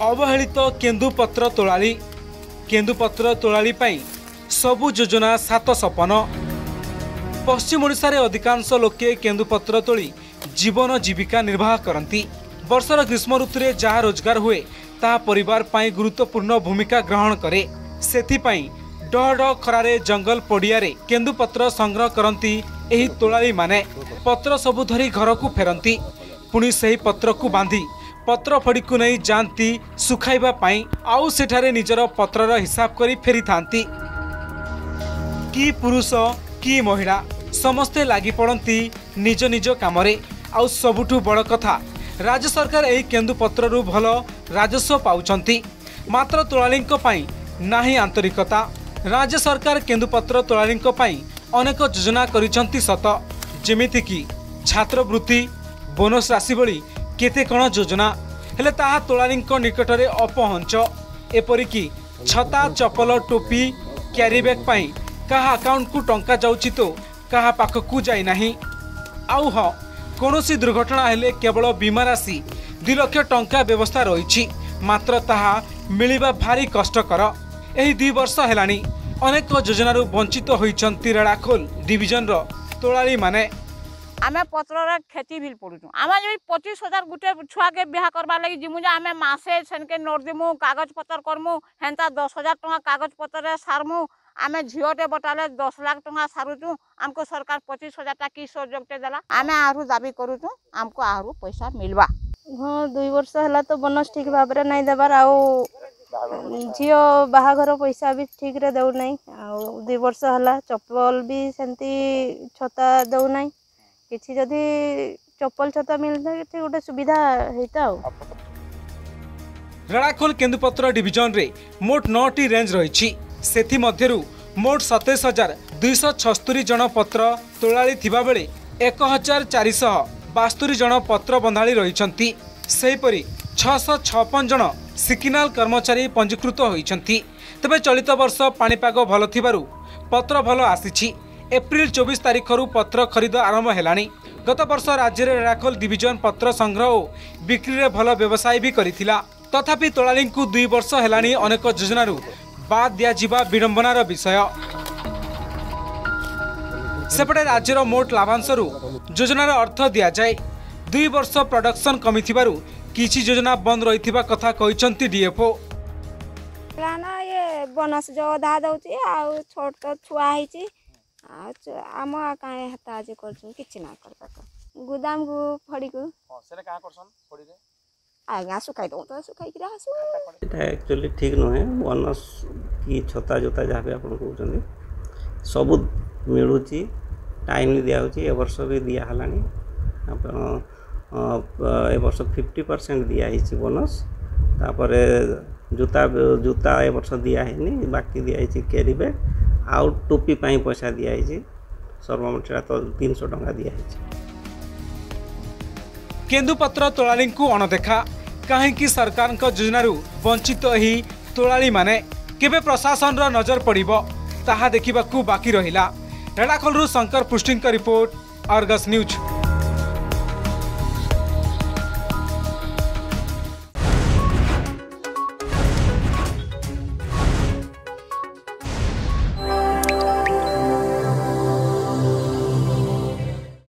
ଅବହେଳିତ କେନ୍ଦୁପତ୍ର ତୋଳାଳି କେନ୍ଦୁପତ୍ର ତୋଳାଳି ପାଇଁ ସବୁ ଯୋଜନା ସାତ ସପନ ପଶ୍ଚିମ ଓଡ଼ିଶାରେ ଅଧିକାଂଶ ଲୋକେ କେନ୍ଦୁପତ୍ର ତୋଳି ଜୀବନ ଜୀବିକା ନିର୍ବାହ କରନ୍ତି। ବର୍ଷର ଗ୍ରୀଷ୍ମ ଋତୁରେ ଯାହା ରୋଜଗାର ହୁଏ ତାହା ପରିବାର ପାଇଁ ଗୁରୁତ୍ୱପୂର୍ଣ୍ଣ ଭୂମିକା ଗ୍ରହଣ କରେ। ସେଥିପାଇଁ ଡହ ଡହ ଖରାରେ ଜଙ୍ଗଲ ପଡ଼ିଆରେ କେନ୍ଦୁପତ୍ର ସଂଗ୍ରହ କରନ୍ତି ଏହି ତୋଳାଳିମାନେ। ପତ୍ର ସବୁ ଧରି ଘରକୁ ଫେରନ୍ତି। ପୁଣି ସେହି ପତ୍ରକୁ ବାନ୍ଧି ପତ୍ର ଫଡ଼ିକୁ ନେଇ ଯାଆନ୍ତି ଶୁଖାଇବା ପାଇଁ ଆଉ ସେଠାରେ ନିଜର ପତ୍ରର ହିସାବ କରି ଫେରିଥାନ୍ତି। କି ପୁରୁଷ କି ମହିଳା ସମସ୍ତେ ଲାଗି ପଡ଼ନ୍ତି ନିଜ ନିଜ କାମରେ। ଆଉ ସବୁଠୁ ବଡ଼ କଥା ରାଜ୍ୟ ସରକାର ଏହି କେନ୍ଦୁପତ୍ରରୁ ଭଲ ରାଜସ୍ୱ ପାଉଛନ୍ତି। ମାତ୍ର ତୋଳାଳିଙ୍କ ପାଇଁ ନାହିଁ ଆନ୍ତରିକତା। ରାଜ୍ୟ ସରକାର କେନ୍ଦୁପତ୍ର ତୋଳାଳିଙ୍କ ପାଇଁ ଅନେକ ଯୋଜନା କରିଛନ୍ତି ସତ। ଯେମିତିକି ଛାତ୍ରବୃତ୍ତି ବୋନସ୍ ରାଶି ଭଳି କେତେ କ'ଣ ଯୋଜନା ହେଲେ ତାହା ତୋଳାଳିଙ୍କ ନିକଟରେ ଅପହଞ୍ଚ। ଏପରିକି ଛତା ଚପଲ ଟୋପି କ୍ୟାରି ବ୍ୟାଗ୍ ପାଇଁ କାହା ଆକାଉଣ୍ଟକୁ ଟଙ୍କା ଯାଉଛି ତ କାହା ପାଖକୁ ଯାଇନାହିଁ। ଆଉ ହଁ କୌଣସି ଦୁର୍ଘଟଣା ହେଲେ କେବଳ ବୀମା ରାଶି ଦୁଇ ଲକ୍ଷ ଟଙ୍କା ବ୍ୟବସ୍ଥା ରହିଛି। ମାତ୍ର ତାହା ମିଳିବା ଭାରି କଷ୍ଟକର। ଏହି ଦୁଇ ବର୍ଷ ହେଲାଣି ଅନେକ ଯୋଜନାରୁ ବଞ୍ଚିତ ହୋଇଛନ୍ତି ରେଡ଼ାଖୋଲ ଡିଭିଜନର ତୋଳାଳିମାନେ ଆମେ ପତ୍ରରେ କ୍ଷତି ବିଲ୍ ପଡ଼ୁଛୁ। ଆମେ ଯଦି ପଚିଶ ହଜାର ଗୁଟେ ଛୁଆକେ ବିହା କରବାର୍ ଲାଗି ଯିମୁ ଯେ ଆମେ ମାସେ ସେନକେ ନୋଟ୍ ଦେମୁ କାଗଜ ପତ୍ର କରମୁ ହେନ୍ତା ଦଶ ହଜାର ଟଙ୍କା କାଗଜ ପତ୍ରରେ ସାରମୁ ଆମେ ଝିଅଟେ ବଟାଲେ ଦଶ ଲାଖ ଟଙ୍କା ସାରୁଛୁ ଆମକୁ ସରକାର ପଚିଶ ହଜାରଟା କି ସହଯୋଗଟେ ଦେଲା। ଆମେ ଆହୁରି ଦାବି କରୁଛୁ ଆମକୁ ଆହୁରି ପଇସା ମିଲବା ହଁ ଦୁଇ ବର୍ଷ ହେଲା ତ ବୋନସ୍ ଠିକ୍ ଭାବରେ ନାଇଁ ଦେବାର ଆଉ ଝିଅ ବାହାଘର ପଇସା ବି ଠିକ୍ରେ ଦେଉନାହିଁ ଆଉ ଦୁଇ ବର୍ଷ ହେଲା ଚପଲ ବି ସେମିତି ଛତା ଦେଉନାହିଁ। କିଛି ଯଦି ଚପଲ ଛତା ମିଳିଥାଏ କିଛି ଗୋଟେ ସୁବିଧା ହେଇତା ଆଉ। ରେଡ଼ାଖୋଲ କେନ୍ଦୁପତ୍ର ଡିଭିଜନରେ ମୋଟ ନଅଟି ରେଞ୍ଜ ରହିଛି। ସେଥିମଧ୍ୟରୁ ମୋଟ ସତେଇଶ ହଜାର ଦୁଇଶହ ଛସ୍ତରୀ ଜଣ ପତ୍ର ତୋଳାଳି ଥିବାବେଳେ ଏକ ହଜାର ଚାରିଶହ ବାସ୍ତରୀ ଜଣ ପତ୍ର ବନ୍ଧାଳି ରହିଛନ୍ତି। ସେହିପରି ଛଅଶହ ଛପନ ଜଣ ସିକିନାଲ କର୍ମଚାରୀ ପଞ୍ଜୀକୃତ ହୋଇଛନ୍ତି। ତେବେ ଚଳିତ ବର୍ଷ ପାଣିପାଗ ଭଲ ଥିବାରୁ ପତ୍ର ଭଲ ଆସିଛି। ଏପ୍ରିଲ ଚବିଶ ତାରିଖରୁ ପତ୍ର ଖରିଦ ଆରମ୍ଭ ହେଲାଣି ଗତ ବର୍ଷ ରାଜ୍ୟରେ ରେଡ଼ାଖୋଲ ଡିଭିଜନ ପତ୍ର ସଂଗ୍ରହ ଓ ବିକ୍ରିରେ ଭଲ ବ୍ୟବସାୟ ବି କରିଥିଲା। ତଥାପି ତୋଳାଳିଙ୍କୁ ଦୁଇ ବର୍ଷ ହେଲାଣି ଅନେକ ଯୋଜନାରୁ ବାଦ୍ ଦିଆଯିବା ବିଡ଼ମ୍ବନାର ବିଷୟ। ସେପଟେ ରାଜ୍ୟର ମୋଟ ଲାଭାଂଶରୁ ଯୋଜନାର ଅର୍ଥ ଦିଆଯାଏ। ଦୁଇ ବର୍ଷ ପ୍ରଡକ୍ସନ କମିଥିବାରୁ କିଛି ଯୋଜନା ବନ୍ଦ ରହିଥିବା କଥା କହିଛନ୍ତି ଡିଏଫ୍ଓ। ପ୍ଲାନ୍ ଇଏ ବୋନସ୍ ଯେଉଁ ଅଧା ଦେଉଛି ଆଉ ଛୋଟ ଛୁଆ ହେଇଛି। ଆଉ ଛ- ଆମ କାହିଁ ହେତା ଆଜି କରୁଛୁ କିଛି ନା କରିବାକୁ ଗୁଦାମକୁ ଫଡ଼ିକୁ ଆଜ୍ଞା ଶୁଖାଇ ଦେଉ ତ ଶୁଖାଇକିରି ଆସୁ। ଏଇଟା ଆକ୍ଚୁଆଲି ଠିକ୍ ନୁହେଁ ବୋନସ୍ କି ଛତା ଜୋତା ଯାହା ବି ଆପଣ କହୁଛନ୍ତି ସବୁ ମିଳୁଛି ଟାଇମ୍ଲି ଦିଆହେଉଛି ଏ ବର୍ଷ ବି ଦିଆ ହେଲାଣି। ଆପଣ ଅ, ଏ ବର୍ଷ ଫିଫ୍ଟି ପରସେଣ୍ଟ ଦିଆହେଇଛି ବୋନସ୍। ତାପରେ ଜୋତା ଜୋତା ଏ ବର୍ଷ ଦିଆ ହେଇନି ବାକି ଦିଆହେଇଛି କ୍ୟାରି ବ୍ୟାଗ୍ ଆଉ ଟୋପି ପାଇଁ ପଇସା ଦିଆହେଇଛି। ସର୍ବମୋଟ ସେଟା ତ ତିନିଶହ ଟଙ୍କା ଦିଆହେଇଛି। କେନ୍ଦୁପତ୍ର ତୋଳାଳିଙ୍କୁ ଅଣଦେଖା। କାହିଁକି ସରକାରଙ୍କ ଯୋଜନାରୁ ବଞ୍ଚିତ ଏହି ତୋଳାଳିମାନେ? କେବେ ପ୍ରଶାସନର ନଜର ପଡ଼ିବ? ତାହା ଦେଖିବାକୁ ବାକି ରହିଲା। ରେଡ଼ାଖୋଲରୁ ଶଙ୍କର ପୃଷ୍ଟିଙ୍କ ରିପୋର୍ଟ ଅର୍ଗସ୍ ନ୍ୟୁଜ୍।